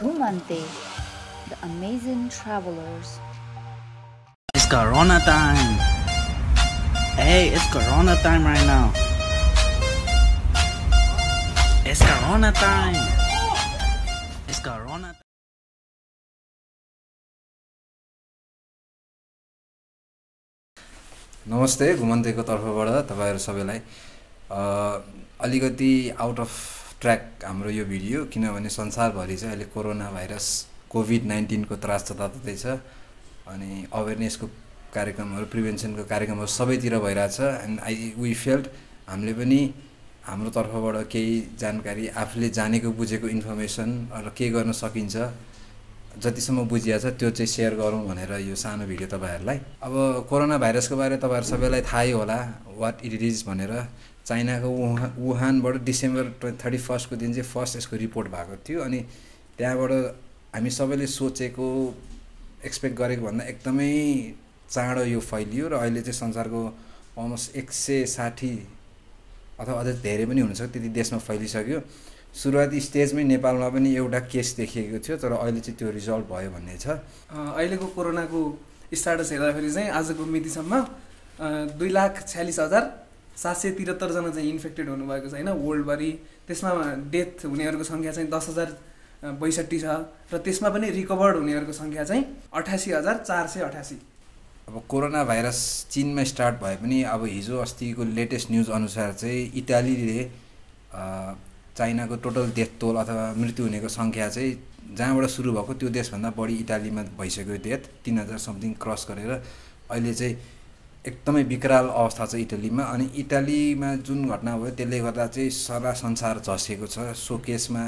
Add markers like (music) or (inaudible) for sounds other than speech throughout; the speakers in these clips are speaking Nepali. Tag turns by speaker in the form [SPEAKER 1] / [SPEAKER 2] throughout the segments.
[SPEAKER 1] Gumante, the amazing travelers.
[SPEAKER 2] It's Corona time. Hey, it's Corona time right now. It's Corona time. It's Corona.
[SPEAKER 3] नमस्ते घुमन्तेको तर्फबाट तपाईँहरू सबैलाई अ, अलिकति आउट अफ ट्र्याक हाम्रो यो भिडियो किनभने संसारभरि चाहिँ अहिले कोरोना भाइरस कोभिड नाइन्टिनको त्रास जताततै छ अनि अवेरनेसको कार्यक्रमहरू प्रिभेन्सनको कार्यक्रमहरू सबैतिर भइरहेछ एन्ड आई वी फेल्ट हामीले पनि हाम्रो तर्फबाट केही जानकारी आफूले जानेको बुझेको इन्फर्मेसन र के गर्न सकिन्छ जतिसम्म बुझिया छ त्यो चाहिँ सेयर गरौँ भनेर यो सानो भिडियो तपाईँहरूलाई। अब कोरोना भाइरसको बारे तपाईँहरू सबैलाई थाहै होला वाट इट इज भनेर। चाइनाको वुहा वुहानबाट डिसेम्बर थर्टी फर्स्टको दिन चाहिँ फर्स्ट यसको रिपोर्ट भएको थियो अनि त्यहाँबाट हामी सबैले सोचेको एक्सपेक्ट गरेको भन्दा एकदमै चाँडो यो फैलियो र अहिले चाहिँ संसारको अलमोस्ट एक सय साठी अथवा अझै धेरै पनि हुनसक्छ त्यति देशमा फैलिसक्यो। सुरुवाती स्टेजमै नेपालमा पनि एउटा केस देखिएको थियो तर अहिले चाहिँ त्यो रिजल्भ भयो भन्ने छ।
[SPEAKER 4] अहिलेको कोरोनाको स्टाटस हेर्दाखेरि चाहिँ आजको मितिसम्म दुई लाख छ्यालिस हजार सात सय त्रिहत्तरजना चाहिँ इन्फेक्टेड हुनुभएको छ होइन? वर्ल्डभरि। त्यसमा डेथ हुनेहरूको सङ्ख्या चाहिँ दस हजार बैसठी छ र त्यसमा पनि रिकभर्ड हुनेहरूको सङ्ख्या चाहिँ अठासी हजार चार सय अठासी।
[SPEAKER 3] अब कोरोना भाइरस चिनमा स्टार्ट भए पनि अब हिजो अस्तिको लेटेस्ट न्युज अनुसार चाहिँ इटालीले चाइनाको टोटल डेथ तोल अथवा मृत्यु हुनेको सङ्ख्या चाहिँ जहाँबाट सुरु भएको त्यो देशभन्दा बढी इटालीमा भइसक्यो डेथ तिन हजार समथिङ क्रस गरेर। अहिले चाहिँ एकदमै विकराल अवस्था छ इटालीमा अनि इटालीमा जुन घटना भयो त्यसले गर्दा चाहिँ सारा संसार झसेको छ। सो केसमा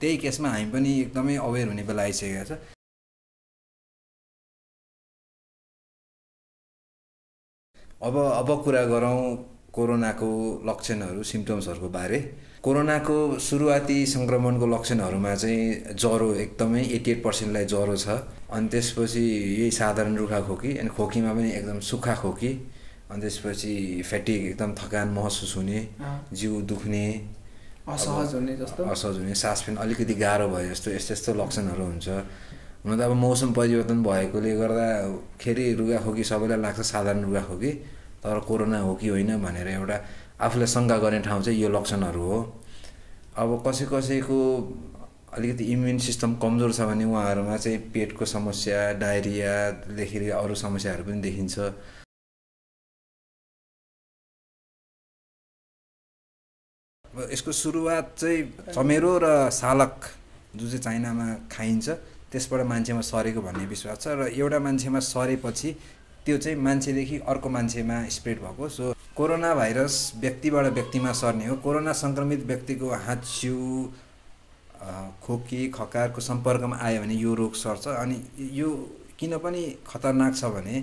[SPEAKER 3] त्यही केसमा हामी पनि एकदमै अवेर हुने बेला आइसकेको छ। अब अब कुरा गरौँ कोरोनाको लक्षणहरू सिम्टम्सहरूको बारे। कोरोनाको सुरुवाती सङ्क्रमणको लक्षणहरूमा चाहिँ ज्वरो एकदमै एट्टी एट पर्सेन्टलाई ज्वरो छ। अनि त्यसपछि यही साधारण रुखा खोकी अनि खोकीमा पनि एकदम सुक्खा खोकी। अनि त्यसपछि फेटिक एकदम थकान महसुस हुने जिउ दुख्ने
[SPEAKER 4] असहज हुने जस्तो।
[SPEAKER 3] असहज हुने सास फेर्न अलिकति गाह्रो भयो जस्तो यस्तो यस्तो लक्षणहरू हुन्छ। हुन त अब मौसम परिवर्तन भएकोले गर्दा खेरि रुगाखोकी सबैलाई लाग्छ साधारण रुगाखोकी तर कोरोना हो कि होइन भनेर एउटा आफूलाई शङ्का गर्ने ठाउँ चाहिँ यो लक्षणहरू हो। अब कसै कसैको अलिकति इम्युन सिस्टम कमजोर छ भने उहाँहरूमा चाहिँ पेटको समस्या डायरियादेखि अरू समस्याहरू पनि देखिन्छ। यसको सुरुवात चाहिँ चमेरो र सालक जुन चाहिँ चाइनामा खाइन्छ त्यसबाट मान्छेमा सरेको भन्ने विश्वास छ र एउटा मान्छेमा सरेपछि त्यो चाहिँ मान्छेदेखि अर्को मान्छेमा स्प्रेड भएको। सो कोरोना भाइरस व्यक्तिबाट व्यक्तिमा सर्ने हो। कोरोना सङ्क्रमित व्यक्तिको हात अ, खोकी खकारको सम्पर्कमा आयो भने यो रोग सर्छ। अनि यो किन पनि खतरनाक छ भने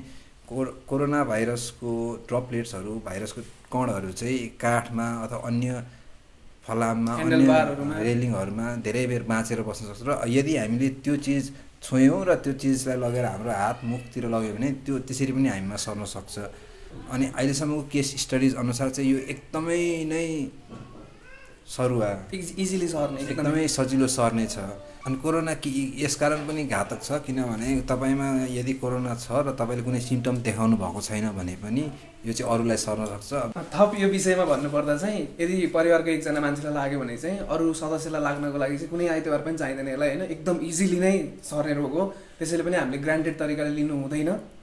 [SPEAKER 3] को कोरोना भाइरसको ड्रपलेट्सहरू भाइरसको कणहरू चाहिँ काठमा अथवा अन्य फलाममा। अन्य रेलिङहरूमा धेरै बेर बाँचेर बस्न सक्छ। र यदि हामीले त्यो चिज छोयौँ र त्यो चिजलाई लगेर हाम्रो हात मुखतिर लग्यो भने त्यो त्यसरी पनि हामीमा सर्न सक्छ। अनि अहिलेसम्मको केस स्टडिज अनुसार चाहिँ यो एकदमै नै सरुवा।
[SPEAKER 4] इज- इजिली सर्ने
[SPEAKER 3] एकदमै। सजिलो सर्ने छ। अनि कोरोना कि यसकारण पनि घातक छ किनभने तपाईँमा यदि कोरोना छ र तपाईँले कुनै सिम्टम देखाउनु भएको छैन भने पनि यो चाहिँ अरूलाई सर्न सक्छ।
[SPEAKER 4] थप यो विषयमा भन्नुपर्दा चाहिँ यदि परिवारको एकजना मान्छेलाई लाग्यो भने चाहिँ अरू सदस्यलाई लाग्नको लागि चाहिँ कुनै आइतबार पनि चाहिँदैन यसलाई होइन? एकदम इजिली नै सर्ने रोग हो। त्यसैले पनि हामीले ग्रान्टेड तरिकाले लिनु हुँदैन।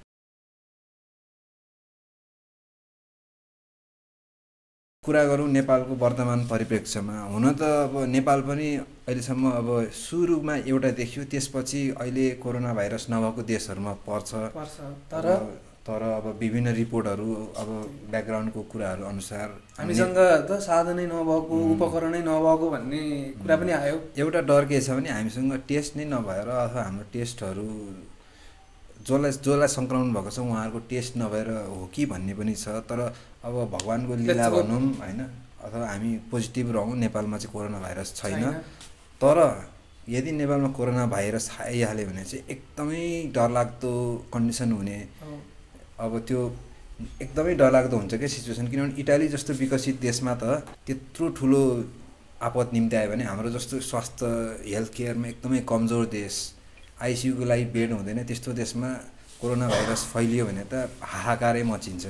[SPEAKER 3] कुरा गरौँ नेपालको वर्तमान परिप्रेक्ष्यमा। हुन त अब नेपाल पनि अहिलेसम्म अब सुरुमा एउटा देखियो त्यसपछि अहिले कोरोना भाइरस नभएको देशहरूमा पर्छ।
[SPEAKER 4] पर्छ। तर
[SPEAKER 3] तर अब विभिन्न रिपोर्टहरू अब ब्याकग्राउन्डको कुराहरू अनुसार
[SPEAKER 4] हामीसँग त साधनै नभएको उपकरणै नभएको भन्ने कुरा पनि आयो।
[SPEAKER 3] एउटा डर के छ भने हामीसँग टेस्ट नै नभएर अथवा हाम्रो टेस्टहरू जसलाई जसलाई सङ्क्रमण भएको छ उहाँहरूको टेस्ट नभएर हो कि भन्ने पनि छ तर अब भगवान्को लीला. भनौँ होइन अथवा हामी पोजिटिभ रहौँ नेपालमा चाहिँ कोरोना भाइरस छैन। तर यदि नेपालमा कोरोना भाइरस आइहाल्यो भने चाहिँ एकदमै डरलाग्दो कन्डिसन हुने
[SPEAKER 4] अब
[SPEAKER 3] त्यो एकदमै डरलाग्दो हुन्छ क्या सिचुएसन किनभने इटाली जस्तो विकसित देशमा त त्यत्रो ठुलो आपत निम्ति आयो भने हाम्रो जस्तो स्वास्थ्य हेल्थ केयरमा एकदमै कमजोर देश आइसियुको लागि बेड हुँदैन त्यस्तो देशमा कोरोना भाइरस फैलियो भने त हाहाकारै मचिन्छ।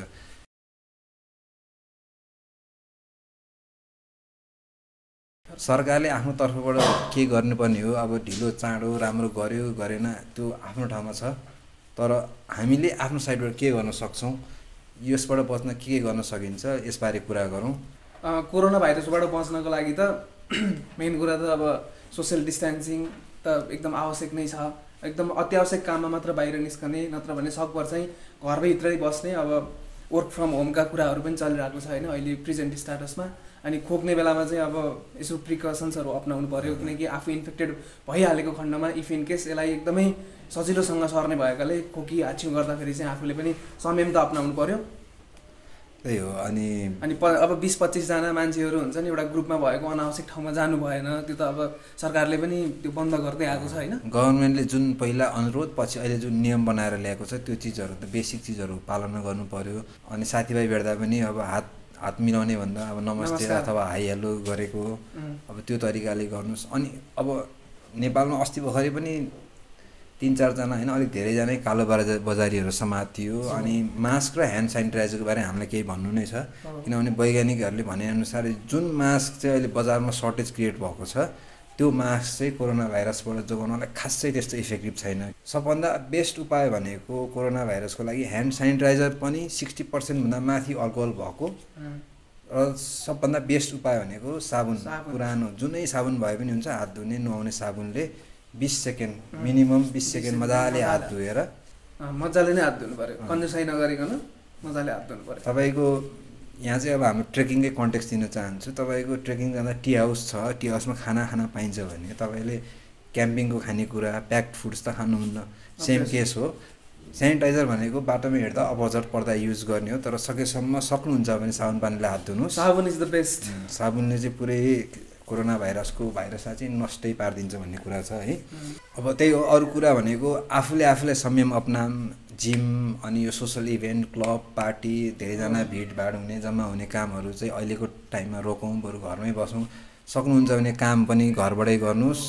[SPEAKER 3] सरकारले आफ्नो तर्फबाट के गर्नुपर्ने हो? अब ढिलो चाँडो राम्रो गर्यो गरेन त्यो आफ्नो ठाउँमा छ। तर हामीले आफ्नो साइडबाट के गर्न सक्छौँ? यसबाट बच्न के के गर्न सकिन्छ? यसबारे कुरा गरौँ।
[SPEAKER 4] कोरोना भाइरसबाट बच्नको लागि त (clears throat) मेन कुरा त अब सोसियल डिस्टेन्सिङ त एकदम आवश्यक नै छ। एकदम अत्यावश्यक काममा मात्र बाहिर निस्कने नत्र भने सकभर चाहिँ घरभित्रै बस्ने अब वर्क फ्रम होमका कुराहरू पनि चलिरहेको छ होइन अहिले प्रेजेन्ट स्टाटसमा अनि खोक्ने बेलामा चाहिँ अब यसो प्रिकसन्सहरू अप्नाउनु पऱ्यो किनकि आफू इन्फेक्टेड भइहालेको खण्डमा इफ इन केस यसलाई एकदमै सजिलोसँग सर्ने भएकाले खोकी हाछ्यौँ गर्दाखेरि चाहिँ आफूले पनि संयम त अप्नाउनु पऱ्यो
[SPEAKER 3] त्यही हो अनि
[SPEAKER 4] अनि प अब बिस पच्चिसजना मान्छेहरू हुन्छ नि एउटा ग्रुपमा भएको अनावश्यक ठाउँमा जानु भएन त्यो त अब सरकारले पनि त्यो बन्द गर्दै आएको छ होइन?
[SPEAKER 3] गभर्मेन्टले जुन पहिला अनुरोध पछि अहिले जुन नियम बनाएर ल्याएको छ त्यो चिजहरू त बेसिक चिजहरू पालना गर्नु पर्यो। अनि साथीभाइ भेट्दा पनि अब हात हात मिलाउने भन्दा अब नमस्ते। अथवा हाई हेलो गरेको अब त्यो तरिकाले गर्नुहोस्। अनि अब नेपालमा अस्ति भर्खरै पनि तिन चारजना होइन अलिक धेरैजना कालो बजार बजारीहरू समातियो अनि मास्क र ह्यान्ड सेनिटाइजरको बारे हामीलाई केही भन्नु नै छ। किनभने वैज्ञानिकहरूले भनेअनुसार जुन मास्क चाहिँ अहिले बजारमा सर्टेज क्रिएट भएको छ त्यो मास्क चाहिँ कोरोना भाइरसबाट जोगाउनलाई खासै त्यस्तो इफेक्टिभ छैन। सबभन्दा बेस्ट उपाय भनेको कोरोना भाइरसको लागि ह्यान्ड सेनिटाइजर पनि सिक्सटी पर्सेन्टभन्दा माथि अल्कोहल भएको। र सबभन्दा बेस्ट उपाय भनेको साबुन। पुरानो जुनै साबुन भए पनि हुन्छ हात धुने नुहाउने साबुनले। बिस सेकेन्ड मिनिमम बिस सेकेन्ड मजाले हात धोएर।
[SPEAKER 4] मजाले नै हात धुनु पऱ्यो
[SPEAKER 3] अँ।
[SPEAKER 4] कन्जुसाइ नगरिकन मजाले हात धुनु पऱ्यो
[SPEAKER 3] तपाईँको यहाँ चाहिँ अब हाम्रो ट्रेकिङकै कन्टेक्स्ट दिन चाहन्छु। तपाईँको ट्रेकिङ जाँदा टी हाउस छ। टी हाउसमा खाना खाना पाइन्छ भने तपाईँले क्याम्पिङको खानेकुरा प्याक्ड फुड्स त खानुहुन्न। सेम. केस हो। सेनिटाइजर भनेको बाटोमा हिँड्दा अपोजट पर्दा युज गर्ने हो। तर सकेसम्म सक्नुहुन्छ भने साबुन पानीले हात धुनुहोस्।
[SPEAKER 4] साबुन इज द बेस्ट।
[SPEAKER 3] साबुनले चाहिँ पुरै कोरोना भाइरसको भाइरसलाई चाहिँ नष्टै पारिदिन्छ भन्ने कुरा छ है। अब त्यही हो अरू कुरा भनेको आफूले आफूलाई संयम अपनाम जिम अनि यो सोसल इभेन्ट क्लब पार्टी धेरैजना भिडभाड हुने जम्मा हुने कामहरू चाहिँ अहिलेको टाइममा रोकौँ बरु घरमै बसौँ। सक्नुहुन्छ भने काम पनि घरबाटै गर्नुहोस्।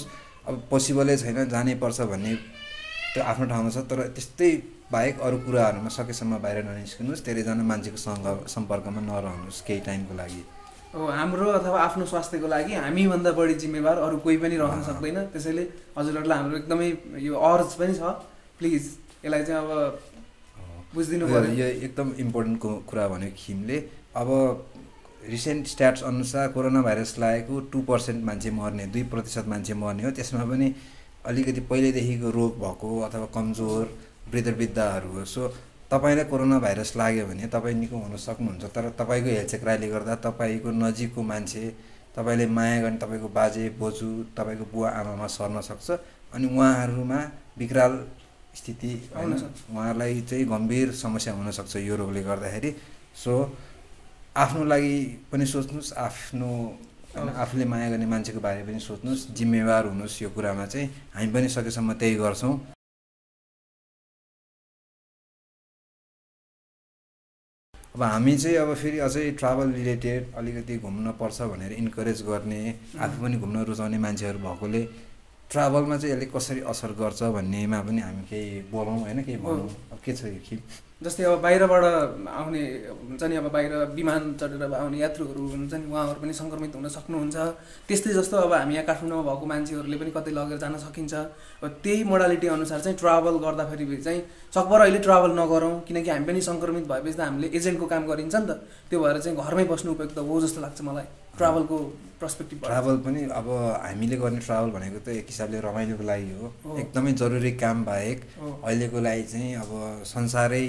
[SPEAKER 3] अब पोसिबलै छैन जानै पर्छ भन्ने त्यो आफ्नो ठाउँमा छ तर त्यस्तै बाहेक अरू कुराहरूमा सकेसम्म बाहिर ननिस्किनुहोस्। धेरैजना मान्छेको सँग सम्पर्कमा नरहनुहोस् केही टाइमको लागि।
[SPEAKER 4] अब हाम्रो अथवा आफ्नो स्वास्थ्यको लागि हामीभन्दा बढी जिम्मेवार अरू कोही पनि रहन। सक्दैन। त्यसैले हजुरहरूलाई हाम्रो एकदमै यो अर्ज पनि छ। प्लिज यसलाई चाहिँ अब बुझिदिनु पऱ्यो
[SPEAKER 3] यो एकदम इम्पोर्टेन्ट कुरा भन्यो खिमले। अब रिसेन्ट स्ट्याट्स अनुसार कोरोना भाइरस लागेको टु पर्सेन्ट मान्छे मर्ने दुई प्रतिशत मान्छे मर्ने हो। त्यसमा पनि अलिकति पहिल्यैदेखिको रोग भएको अथवा कमजोर वृद्ध वृद्धाहरू हो। सो तपाईँलाई कोरोना भाइरस लाग्यो भने तपाईँ निको हुन सक्नुहुन्छ। तर तपाईँको हेलचेक्राइले गर्दा तपाईँको नजिकको मान्छे तपाईँले माया गर्ने तपाईँको बाजे बोजू तपाईँको बुवा आमामा सर्न सक्छ अनि उहाँहरूमा विकराल स्थिति होइन
[SPEAKER 4] आउन सक्छ।
[SPEAKER 3] उहाँहरूलाई चाहिँ गम्भीर समस्या हुनसक्छ यो रोगले गर्दाखेरि। सो आफ्नो लागि पनि सोच्नुहोस् आफ्नो होइन आफूले माया गर्ने मान्छेको बारे पनि सोच्नुहोस् जिम्मेवार हुनुहोस् यो कुरामा चाहिँ। हामी पनि सकेसम्म त्यही गर्छौँ। अब हामी चाहिँ अब फेरि अझै ट्राभल रिलेटेड अलिकति घुम्न पर्छ भनेर इन्करेज गर्ने आफू पनि घुम्न रुचाउने मान्छेहरू भएकोले ट्राभलमा चाहिँ यसले कसरी असर गर्छ भन्नेमा पनि हामी केही बोलौँ होइन केही भनौँ अब के छ यो खिम
[SPEAKER 4] जस्तै अब बाहिरबाट आउने हुन्छ नि अब बाहिर विमान चढेर आउने यात्रुहरू हुन्छ नि उहाँहरू पनि सङ्क्रमित हुन सक्नुहुन्छ। त्यस्तै जस्तो अब हामी यहाँ काठमाडौँमा भएको मान्छेहरूले पनि कतै लगेर जान सकिन्छ। अब त्यही मोडालिटी अनुसार चाहिँ ट्राभल गर्दाखेरि चाहिँ सकभर अहिले ट्राभल नगरौँ किनकि हामी पनि सङ्क्रमित भएपछि त हामीले एजेन्टको काम गरिन्छ नि त। त्यो भएर चाहिँ घरमै बस्नु उपयुक्त हो जस्तो लाग्छ मलाई। ट्राभलको पर्सपेक्टिभ
[SPEAKER 3] ट्राभल पनि अब हामीले गर्ने ट्राभल भनेको त एक हिसाबले रमाइलोको लागि हो। एकदमै जरुरी काम बाहेक। अहिलेको लागि चाहिँ अब संसारै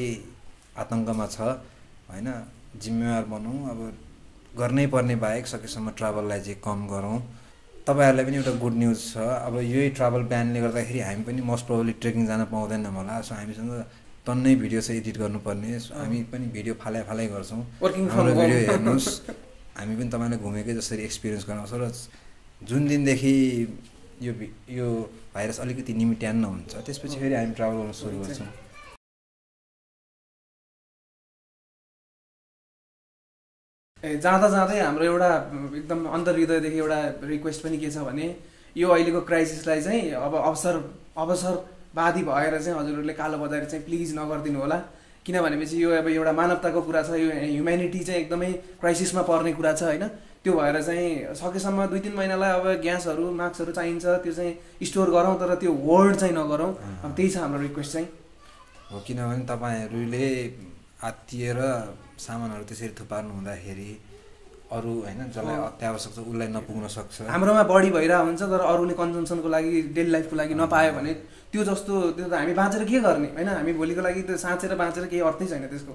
[SPEAKER 3] आतङ्कमा छ होइन? जिम्मेवार बनौँ अब गर्नै पर्ने बाहेक सकेसम्म ट्राभललाई चाहिँ कम गरौँ। तपाईँहरूलाई पनि एउटा गुड न्युज छ। अब यही ट्राभल ब्यानले गर्दाखेरि हामी पनि मोस्ट प्रोबली ट्रेकिङ जान पाउँदैनौँ होला। सो हामीसँग टन्नै भिडियो चाहिँ एडिट गर्नुपर्ने। हामी पनि भिडियो फालै फालै गर्छौँ हाम्रो भिडियो हेर्नुहोस्। (laughs) हामी पनि तपाईँलाई घुमेकै जसरी एक्सपिरियन्स गराउँछ र जुन दिनदेखि यो यो भाइरस अलिकति निमिट्यान्न हुन्छ त्यसपछि फेरि हामी ट्राभल गर्न सुरु गर्छौँ।
[SPEAKER 4] ए जाँदा जाँदै हाम्रो एउटा एकदम अन्तर्हृदयदेखि एउटा रिक्वेस्ट पनि के छ भने यो अहिलेको क्राइसिसलाई चाहिँ अब अवसर अवसरवादी भएर चाहिँ हजुरहरूले कालो बजाएर चाहिँ प्लिज नगरिदिनु होला। किन भनेपछि यो अब एउटा मानवताको कुरा छ यो ह्युम्यानिटी चाहिँ एकदमै क्राइसिसमा पर्ने कुरा छ होइन? त्यो भएर चाहिँ सकेसम्म दुई तिन महिनालाई अब ग्यासहरू मास्कहरू चाहिन्छ त्यो चाहिँ स्टोर गरौँ तर त्यो होल्ड चाहिँ नगरौँ। अब त्यही छ हाम्रो रिक्वेस्ट चाहिँ।
[SPEAKER 3] हो किनभने तपाईँहरूले आत्तिएर सामानहरू त्यसरी थुपार्नु हुँदाखेरि अरू होइन जसलाई। अत्यावश्यक छ उसलाई नपुग्न सक्छ
[SPEAKER 4] हाम्रोमा बढी भइरहेको हुन्छ तर अरूले कन्जम्सनको लागि डेली लाइफको लागि नपायो भने त्यो जस्तो त्यो त हामी बाँचेर के गर्ने होइन हामी भोलिको लागि त साँचेर बाँचेर केही अर्थै छैन त्यसको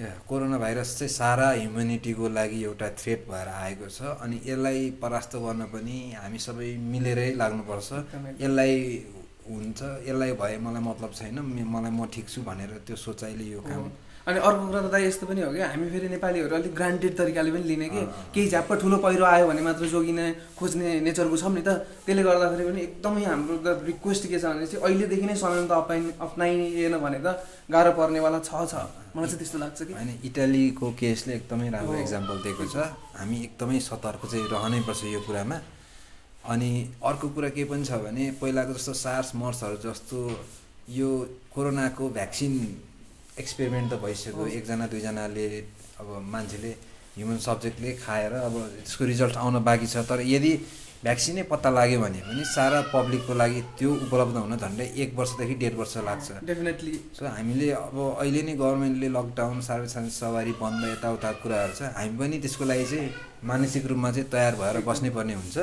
[SPEAKER 3] या कोरोना भाइरस चाहिँ सारा ह्युमेनिटीको लागि एउटा थ्रेट भएर आएको छ अनि यसलाई परास्त गर्न पनि हामी सबै मिलेरै लाग्नुपर्छ। यसलाई हुन्छ यसलाई भए मलाई मतलब छैन मलाई म ठिक छु भनेर त्यो सोचाइले यो काम।
[SPEAKER 4] अनि अर्को कुरा त दाइ यस्तो पनि हो क्या हामी फेरि नेपालीहरू अलिक ग्रान्टेड तरिकाले पनि लिने कि केही झ्याप्प ठुलो पहिरो आयो भने मात्र जोगिने खोज्ने नेचरको छौँ नि त। त्यसले गर्दाखेरि पनि एकदमै हाम्रो त रिक्वेस्ट के छ भने चाहिँ अहिलेदेखि नै समानता अपाइ अप्नाइएन भने त गाह्रो पर्नेवाला छ छ। मलाई चाहिँ त्यस्तो लाग्छ कि।
[SPEAKER 3] होइन इटालीको केसले एकदमै राम्रो। इक्जाम्पल दिएको छ। हामी एकदमै सतर्क चाहिँ रहनै पर्छ यो कुरामा। अनि अर्को कुरा के पनि छ भने पहिलाको जस्तो सार्स मर्सहरू जस्तो यो कोरोनाको भ्याक्सिन एक्सपेरिमेन्ट त भइसक्यो। एकजना दुईजनाले अब मान्छेले ह्युमन सब्जेक्टले खाएर अब त्यसको रिजल्ट आउन बाँकी छ। तर यदि भ्याक्सिनै पत्ता लाग्यो भने पनि सारा पब्लिकको लागि त्यो उपलब्ध हुन झन्डै एक वर्षदेखि डेढ वर्ष लाग्छ।
[SPEAKER 4] डेफिनेटली
[SPEAKER 3] सो हामीले अब अहिले नै गभर्मेन्टले लकडाउन सार्वजनिक सवारी बन्द यताउता कुराहरू छ। हामी पनि त्यसको लागि चाहिँ मानसिक रूपमा चाहिँ तयार भएर बस्नै पर्ने हुन्छ।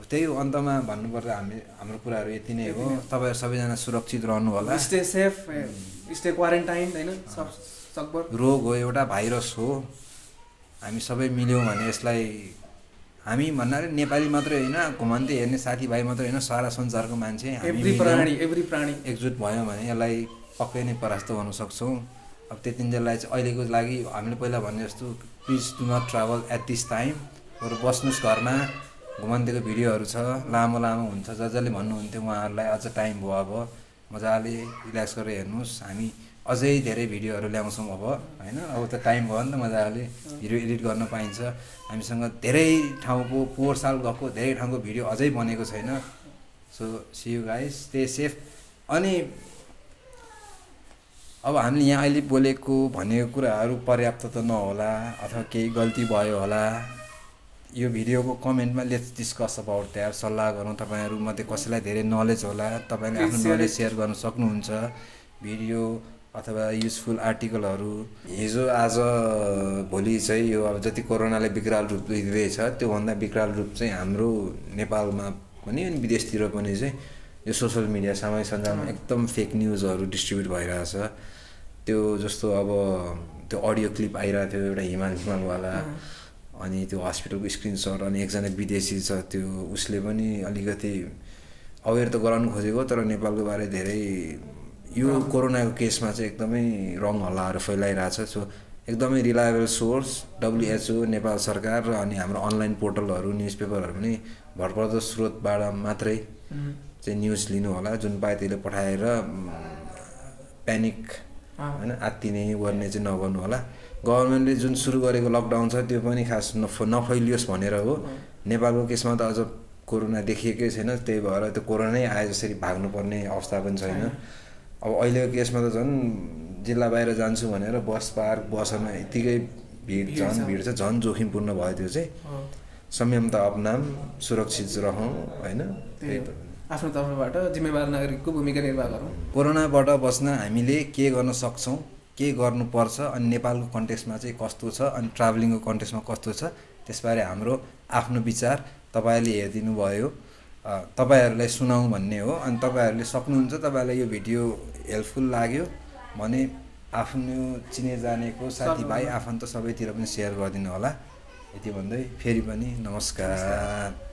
[SPEAKER 3] अब त्यही हो अन्तमा भन्नुपर्दा हामी हाम्रो कुराहरू यति नै हो। तपाईँहरू सबैजना सुरक्षित रहनु होला
[SPEAKER 4] स्टे सेफ स्टे क्वारेन्टाइन होइन?
[SPEAKER 3] रोग हो एउटा भाइरस हो। हामी सबै मिल्यौँ भने यसलाई हामी भन्नाले नेपाली मात्रै होइन घुमन्ते हेर्ने साथीभाइ मात्रै होइन सारा संसारको मान्छे
[SPEAKER 4] एभ्री। प्राणी एभ्री प्राणी।
[SPEAKER 3] एकजुट भयो भने यसलाई पक्कै नै परास्त गर्न सक्छौँ। अब त्यतिन्जेललाई चाहिँ अहिलेको लागि हामीले पहिला भने जस्तो please do not travel at this time बरु बस्नुहोस् घरमा। घुमन्तेको भिडियोहरू छ लामो लामो हुन्छ। ज जसले भन्नुहुन्थ्यो उहाँहरूलाई अझ टाइम भयो अब मजाले रिल्याक्स गरेर हेर्नुहोस्। हामी अझै धेरै भिडियोहरू ल्याउँछौँ अब होइन? अब त टाइम भयो नि त मजाले भिडियो एडिट गर्न पाइन्छ। हामीसँग धेरै ठाउँको पोहोर साल गएको धेरै ठाउँको भिडियो अझै बनेको छैन। So see you guys stay safe अनि अब हामीले यहाँ अहिले बोलेको भनेको कुराहरू पर्याप्त त नहोला अथवा केही गल्ती भयो होला। यो भिडियोको कमेन्टमा लेट्स डिस्कस अबाउट द्याट सल्लाह गरौँ तपाईँहरूमध्ये कसैलाई धेरै नलेज होला तपाईँले आफ्नो नलेज. सेयर गर्न सक्नुहुन्छ। भिडियो अथवा युजफुल आर्टिकलहरू हिजो आज भोलि चाहिँ यो अब जति कोरोनाले विकराल रूप लिँदैछ त्योभन्दा विकराल रूप चाहिँ हाम्रो नेपालमा पनि अनि विदेशतिर पनि चाहिँ यो सोसियल मिडिया सामाजिक सञ्जालमा एकदम फेक न्युजहरू डिस्ट्रिब्युट भइरहेछ। त्यो जस्तो अब त्यो अडियो क्लिप आइरहेको थियो एउटा हिमाल हिमालवाला। अनि त्यो हस्पिटलको स्क्रिनसट अनि एकजना विदेशी छ त्यो उसले पनि अलिकति अवेर त गराउनु खोजेको तर नेपालको बारे धेरै यो कोरोनाको केसमा चाहिँ एकदमै रङ हल्लाहरू फैलाइरहेछ। सो एकदमै रिलायबल सोर्स डब्लुएचओ नेपाल सरकार र अनि हाम्रो अनलाइन पोर्टलहरू न्युज पेपरहरू पनि भरपर्दो स्रोतबाट मात्रै चाहिँ न्युज लिनु होला जुन पाए त्यसले पठाएर प्यानिक होइन आत्तिने गर्ने चाहिँ नगर्नु होला गभर्मेन्टले जुन सुरु गरेको लकडाउन छ त्यो पनि खास नफ नफैलियोस् भनेर हो। नेपालको केसमा त अझ कोरोना देखिएकै छैन त्यही भएर त्यो कोरोनै आए जसरी भाग्नुपर्ने अवस्था पनि छैन। अब अहिलेको केसमा त झन् जिल्ला बाहिर जान्छु भनेर बस पार्क बसमा यत्तिकै भिड झन्। भिड छ झन् जोखिमपूर्ण भयो त्यो चाहिँ। संयमता अपनाम सुरक्षित रहौँ होइन।
[SPEAKER 4] आफ्नो तर्फबाट जिम्मेवार नागरिकको भूमिका निर्वाह गरौँ।
[SPEAKER 3] कोरोनाबाट बस्न हामीले के गर्न सक्छौँ? के गर्नुपर्छ अनि नेपालको कन्टेक्समा चाहिँ कस्तो छ अनि ट्राभलिङको कन्टेक्समा कस्तो छ त्यसबारे हाम्रो आफ्नो विचार तपाईँहरूले हेरिदिनु भयो तपाईँहरूलाई सुनाउँ भन्ने हो अनि तपाईँहरूले सक्नुहुन्छ तपाईँहरूलाई यो भिडियो हेल्पफुल लाग्यो भने आफ्नो चिने जानेको साथीभाइ आफन्त सबैतिर पनि सेयर गरिदिनु होला। यति भन्दै फेरि पनि नमस्कार।